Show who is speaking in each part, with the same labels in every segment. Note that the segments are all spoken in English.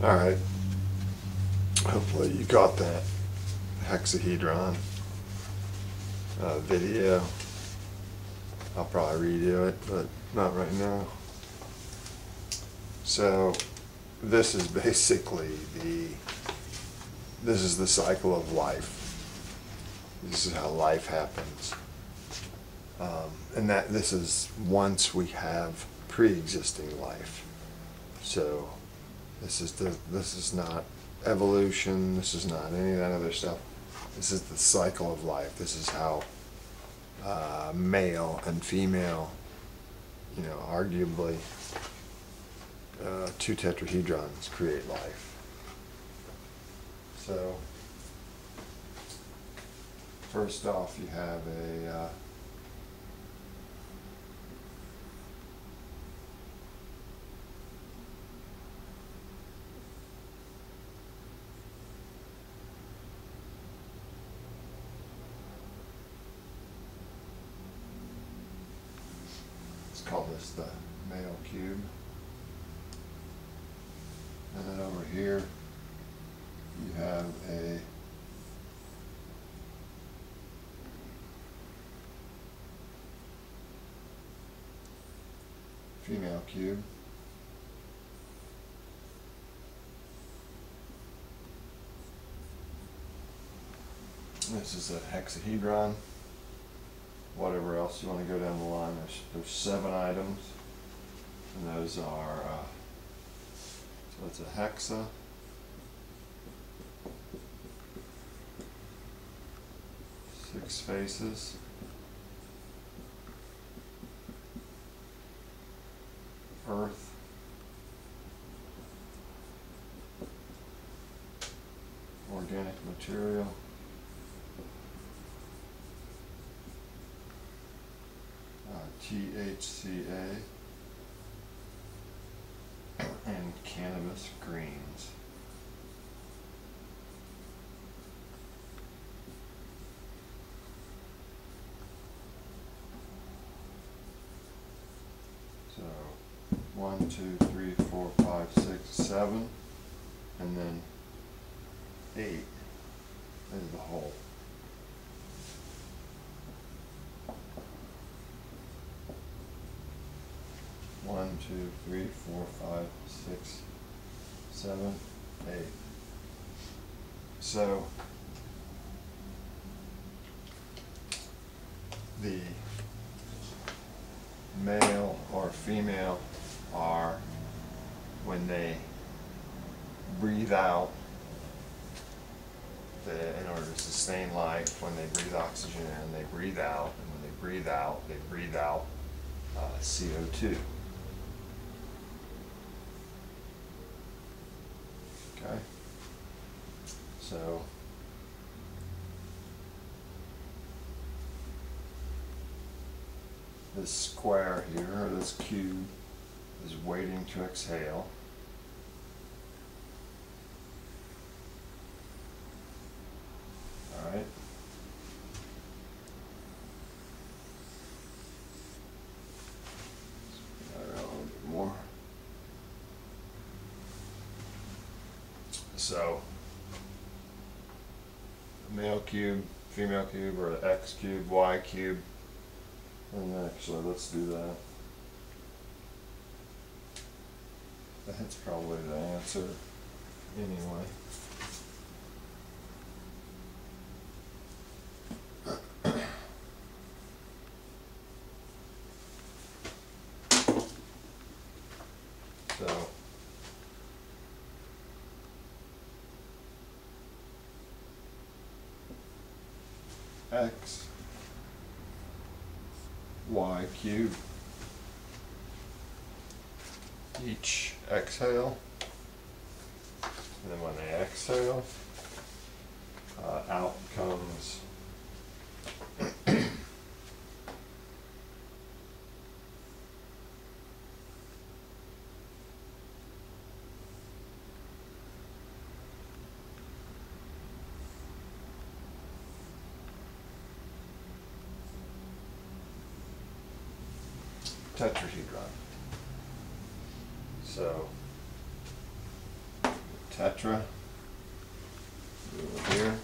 Speaker 1: All right. Hopefully you got that hexahedron uh, video. I'll probably redo it, but not right now. So this is basically the this is the cycle of life. This is how life happens. Um, and that this is once we have pre-existing life. So this is the this is not evolution. This is not any of that other stuff. This is the cycle of life. This is how uh, male and female, you know, arguably uh, two tetrahedrons create life. So first off, you have a uh, Let's call this the male cube. And then over here, you have a female cube. This is a hexahedron whatever else you want to go down the line. There's, there's seven items, and those are, uh, so it's a hexa. Six faces. Earth. Organic material. uh, THCA, and cannabis greens. So, one, two, three, four, five, six, seven, and then eight is the whole. One, two, three, four, five, six, seven, eight. So the male or female are when they breathe out the, in order to sustain life when they breathe oxygen in they breathe out and when they breathe out they breathe out uh, CO2 Okay. So. This square here, or this cube, is waiting to exhale. Alright. So, male cube, female cube, or X cube, Y cube. And actually, let's do that. That's probably the answer anyway. So. X Y cube each exhale and then when they exhale uh, out comes tetrahedron. So Tetra. Here.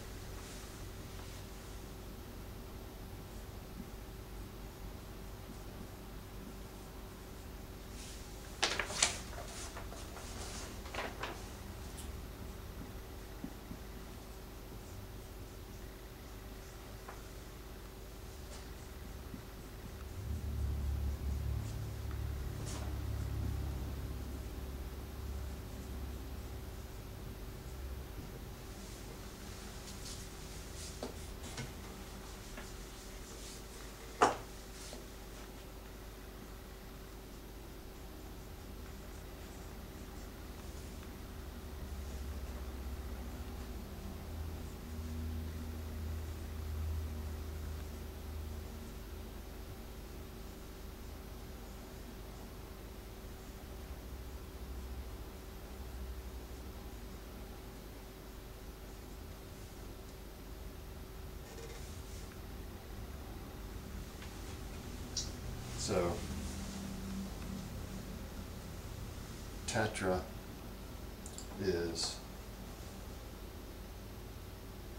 Speaker 1: So tetra is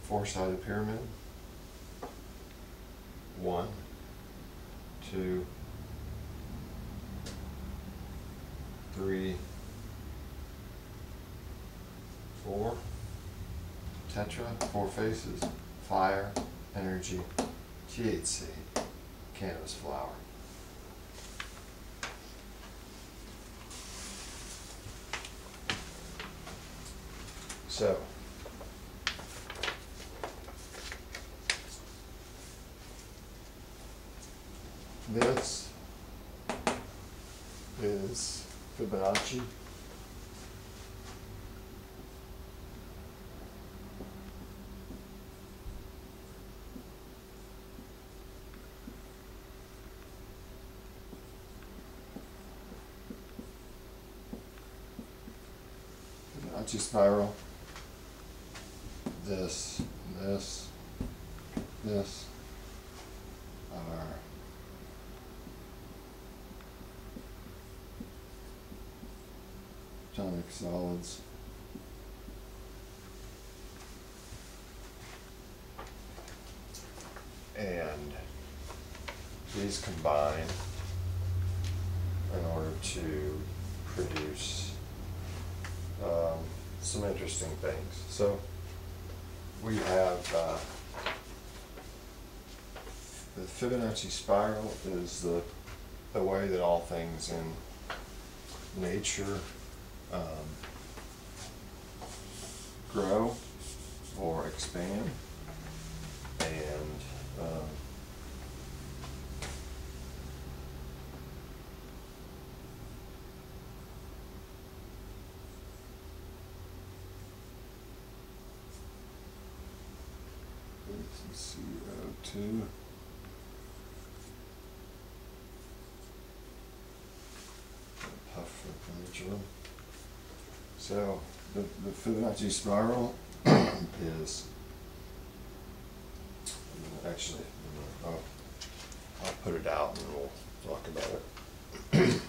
Speaker 1: four-sided pyramid. One, two, three, four. Tetra, four faces, fire, energy, THC, cannabis flower. So. This is Fibonacci. Fibonacci spiral. This, this, this are platonic solids. And these combine in order to produce um, some interesting things. So we have uh, the Fibonacci spiral is the the way that all things in nature um, grow or expand, and um, CO two. Puff furniture. So the, the Fibonacci spiral is actually, I'll, I'll put it out and we'll talk about it.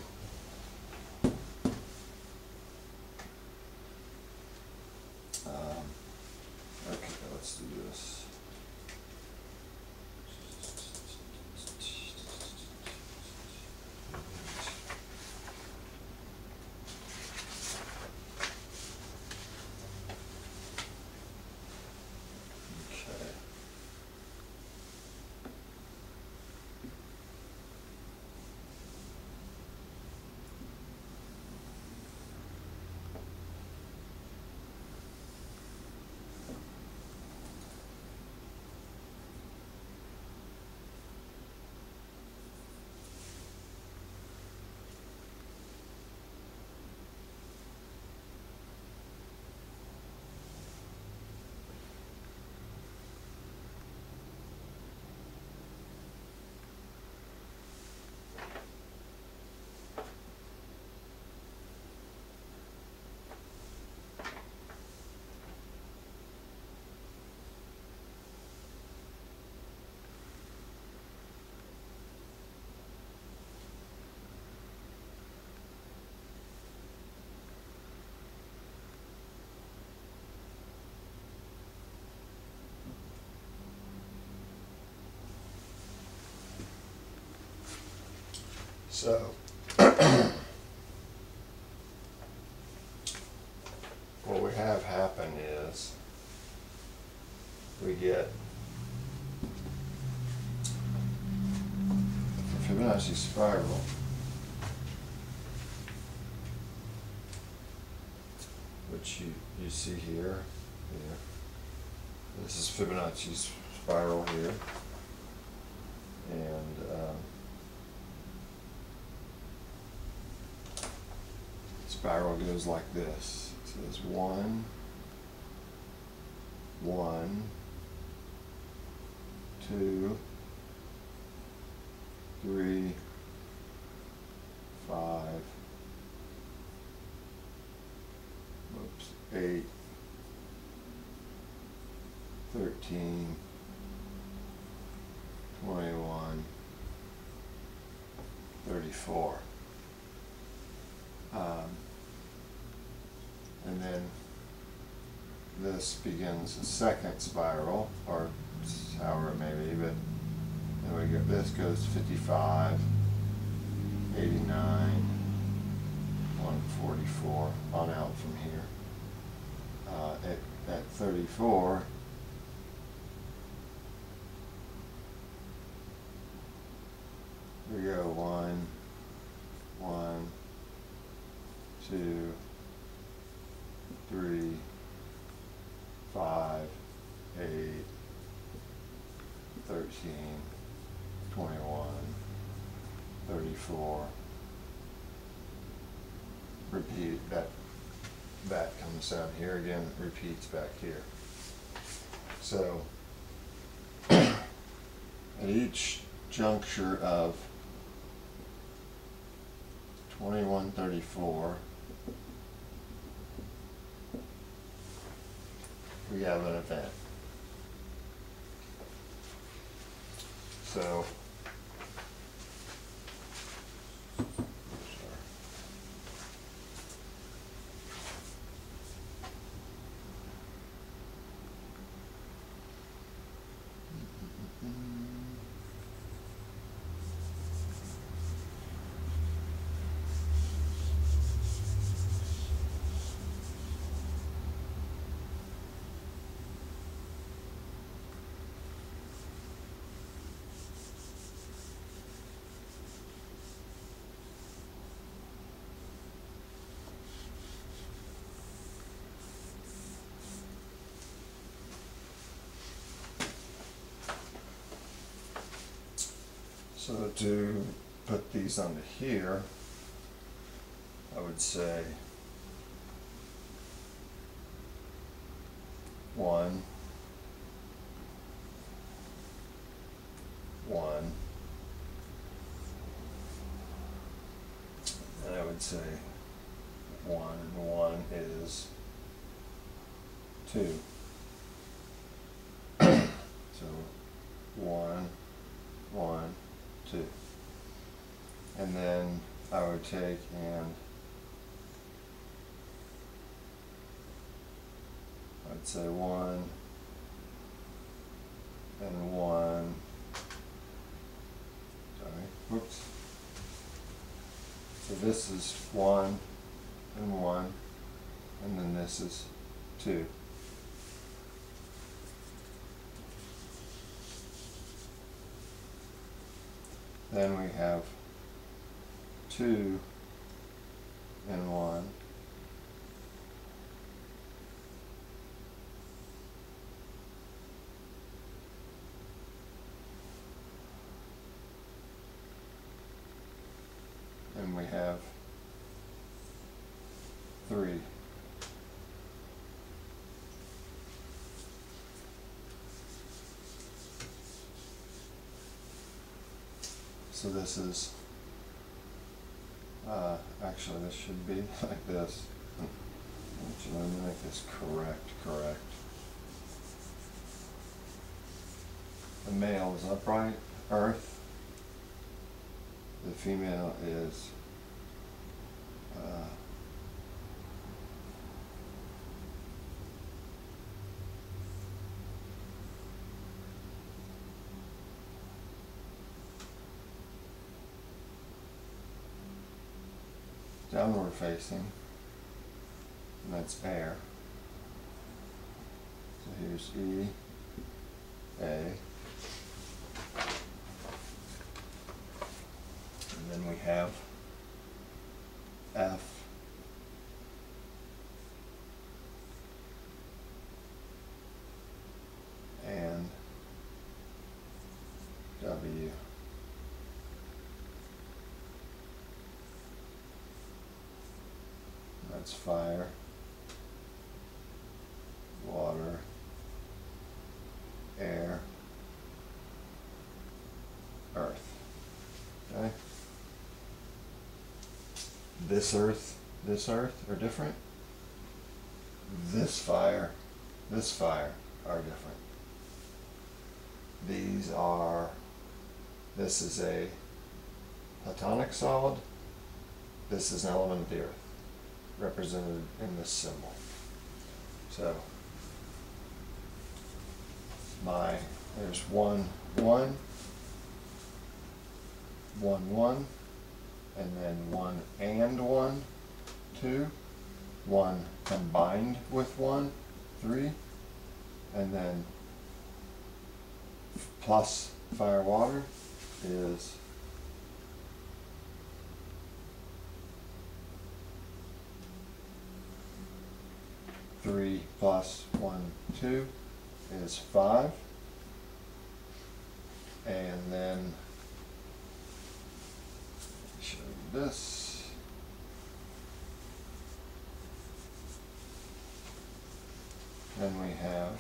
Speaker 1: Um, Okay, let's do this. Okay. So. What we have happen is we get the Fibonacci spiral. Which you, you see here, here. This is Fibonacci's spiral here. And, um, spiral goes like this. So there's one, one, two, three, five, whoops, eight, thirteen, twenty-one, thirty-four. Um, and then this begins a second spiral, or however it may be, but then we get, this goes to 55, 89, 144, on out from here. Uh, at, at 34, we go one, one, two, three, five, eight, thirteen, twenty-one, thirty-four. Repeat, that, down here again, repeats back here. So, at each juncture of twenty-one, thirty-four, we have an event. So. So to put these under here, I would say one, one, and I would say one and one is two. so one, one, two. And then I would take and I'd say one and one. Sorry, whoops. So this is one and one, and then this is two. Then we have two and one. And we have three. So this is, uh, actually this should be like this. Let me make this correct, correct. The male is upright, earth. The female is, downward facing. And that's air. So here's E, A. And then we have F. And W. That's fire, water, air, earth. Okay? This earth, this earth are different. This fire, this fire are different. These are, this is a platonic solid. This is an element of the earth, represented in this symbol. So, my, there's one, one, one, one, and then one and one, two, one combined with one, three, and then plus fire water is three plus one, two is five. And then show you this. Then we have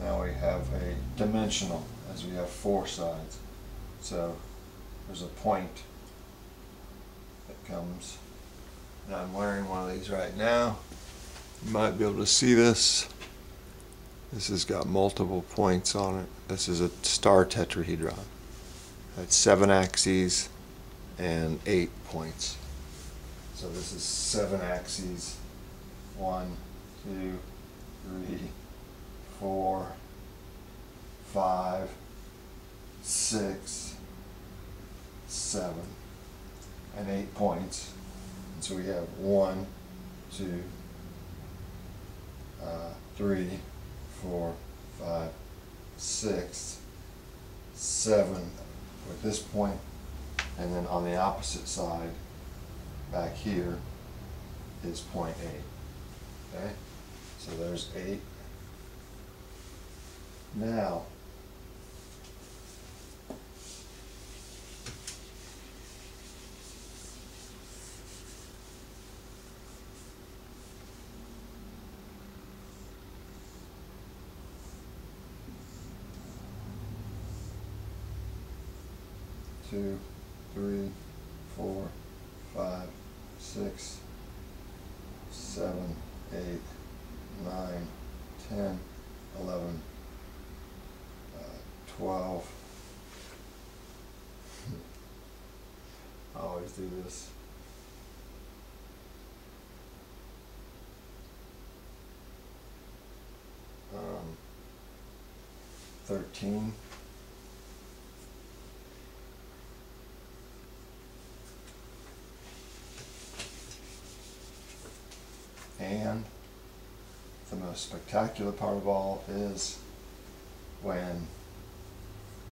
Speaker 1: Now we have a dimensional, as we have four sides. So there's a point that comes. I'm wearing one of these right now. You might be able to see this. This has got multiple points on it. This is a star tetrahedron. That's seven axes and eight points. So this is seven axes. One, two, three, four, five, six, seven, and eight points. And so we have one, two, uh, three, four, five, six, seven with this point, and then on the opposite side, back here, is point eight. Okay? So there's eight. Now, two, three, four, five, six, seven, eight, nine, ten, eleven, uh, twelve. I always do this. Um, 13 spectacular part of all is when